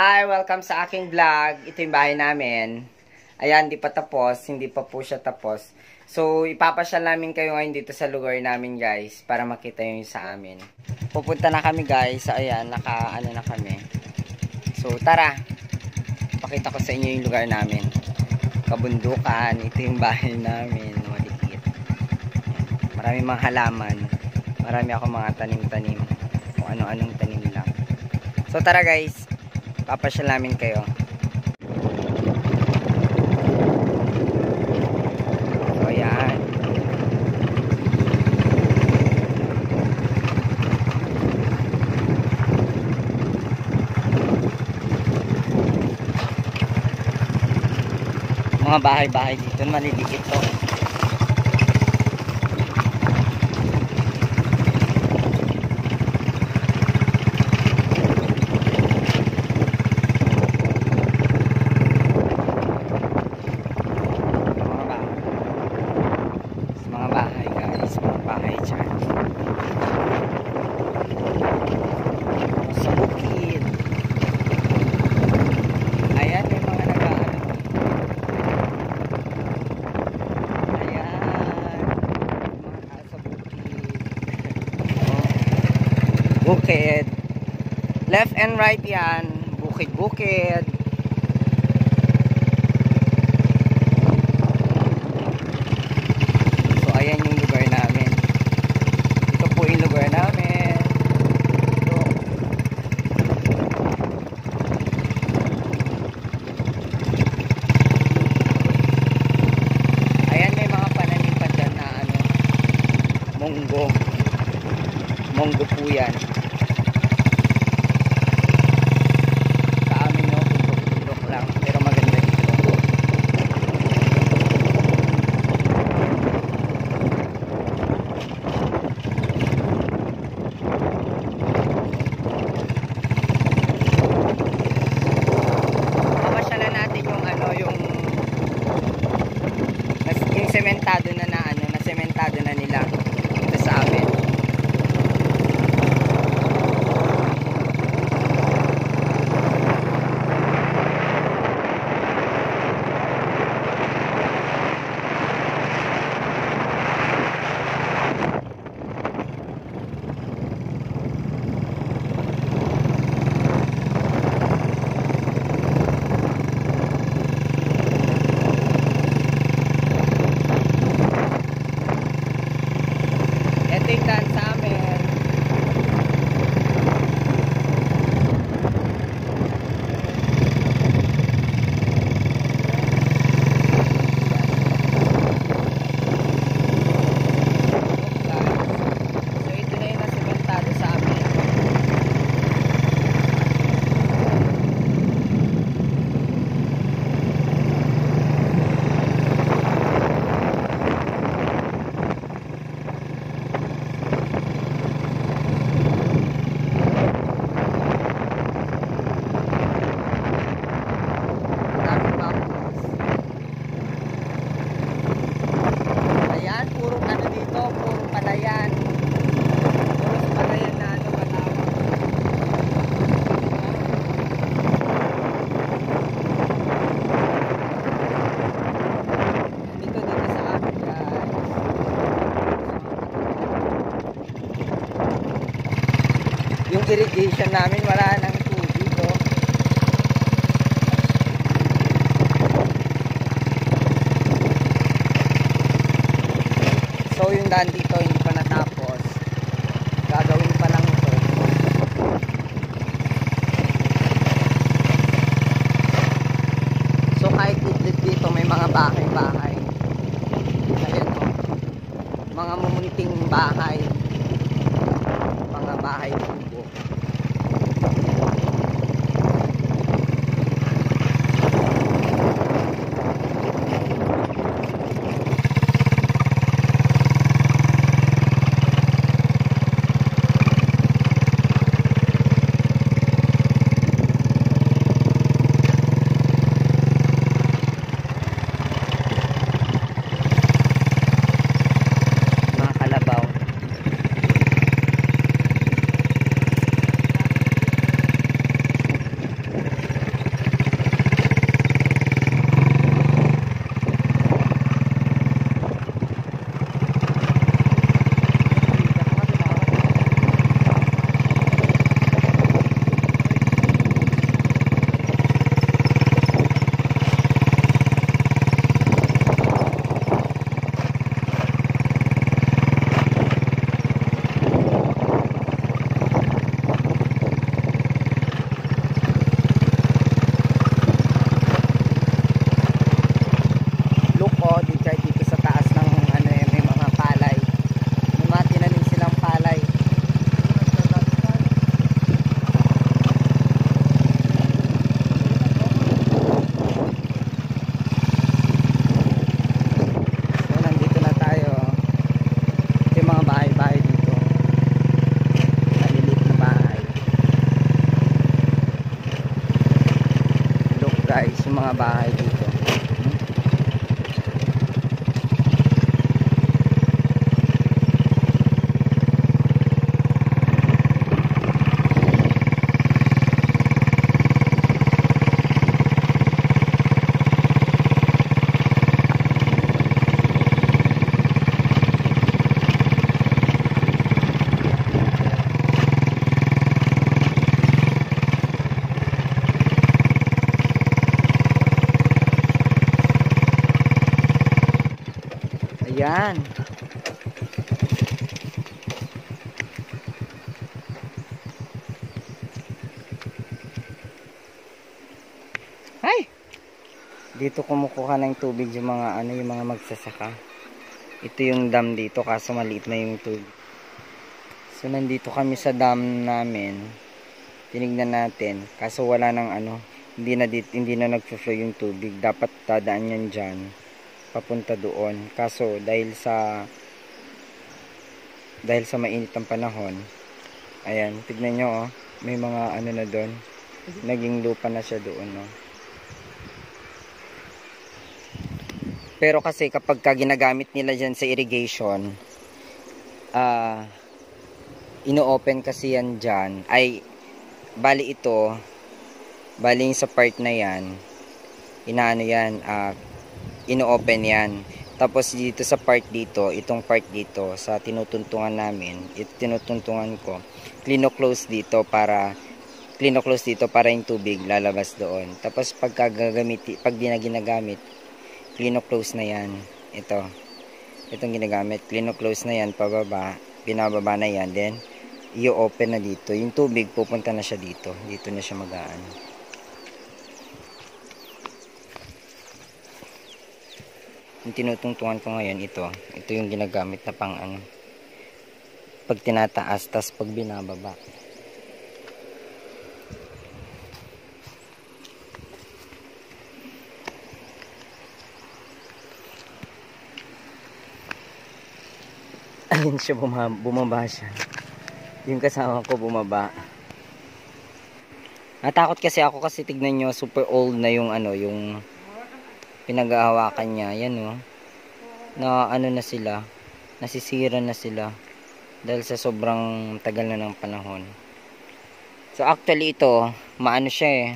Hi, welcome sa aking vlog. Ito yung bahay namin. Ayan, di pa tapos. Hindi pa po siya tapos. So, ipapasyal namin kayo ngayon dito sa lugar namin, guys. Para makita yung sa amin. Pupunta na kami, guys. Ayan, naka, ano na kami. So, tara. Pakita ko sa inyo yung lugar namin. Kabundukan. Ito yung bahay namin. Maliit. Marami mga halaman. Marami ako mga tanim-tanim. Kung ano-anong tanim lang. So, tara, guys papasyal namin kayo. So mga bahay-bahay dito maliliit to bukid. Left and right yan. Bukid-bukid. Yan. Irrigation namin wala nang tubig oh. So yung daan dito hindi pa natapos. Gagawin pa lang ito. So kahit dito, dito may mga bahay-bahay. Ayan o. Mga mumunting bahay. Ayan. Ay! Dito kumukuha ng tubig yung mga ano, yung mga magsasaka. Ito yung dam dito kaso maliit na yung tubig. So nandito kami sa dam namin. Tinignan natin kaso wala nang ano, hindi na dit, hindi na nagfo-flow yung tubig. Dapat dadaan yan diyan papunta doon. Kaso dahil sa dahil sa mainit ang panahon, ayan, tignan nyo oh, may mga ano na doon. Naging lupa na siya doon, no. Pero kasi kapag ka ginagamit nila dyan sa irrigation, ah, uh, ino-open kasi yan dyan, ay, bali ito, bali sa part na yan, inaano yan, ah, uh, ino-open yan. Tapos dito sa part dito, itong part dito, sa tinutuntungan namin, it, tinutuntungan ko, clean-close dito para clean-close dito para yung tubig lalabas doon. Tapos pag gagamit, pag di na ginagamit, clean-close na yan. Ito. Itong ginagamit, clean-close na yan, pababa, pinababa na yan, then i-open na dito. Yung tubig pupunta na siya dito. Dito na siya magaan. Yung tinutungtungan ko ngayon ito. Ito yung ginagamit na pang ano. Pag tinataas tas pag binababa. Ayun siya bumaba, bumaba siya. Yung kasama ko bumaba. Natakot kasi ako kasi tignan nyo super old na yung ano yung pinag-aawakan niya. Yan o. Oh. Na ano na sila. Nasisira na sila. Dahil sa sobrang tagal na ng panahon. So actually ito, maano siya eh.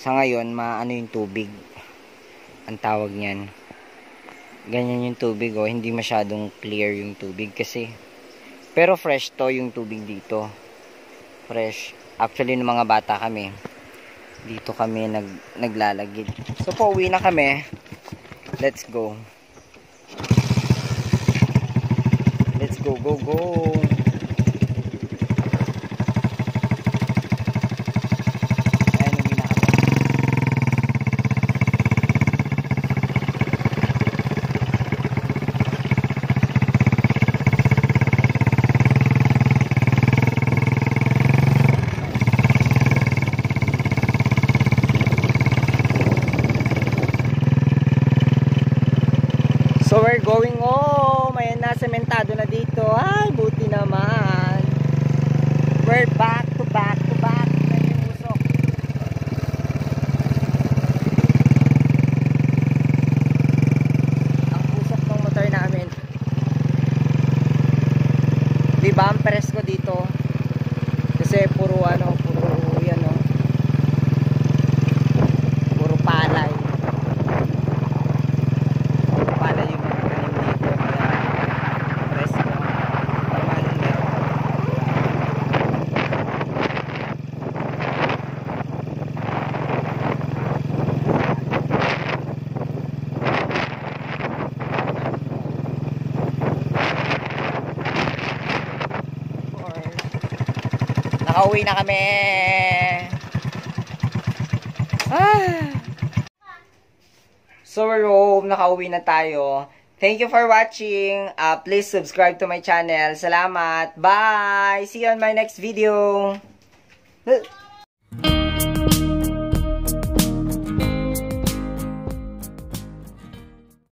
Sa ngayon, maano yung tubig. Ang tawag niyan. Ganyan yung tubig oh. Hindi masyadong clear yung tubig kasi. Pero fresh to yung tubig dito. Fresh. Actually, ng mga bata kami dito kami nag, naglalagid. So pauwi na kami. Let's go. Let's go go go So we're going home. Ayan na, sementado na dito. Ay, buti naman. We're back to back to back. Ang usok ng motor namin. Diba ang presko dito? Kasi puro ano, Nakauwi na kami. Ah. So we're home. Nakauwi na tayo. Thank you for watching. Uh, please subscribe to my channel. Salamat. Bye. See you on my next video.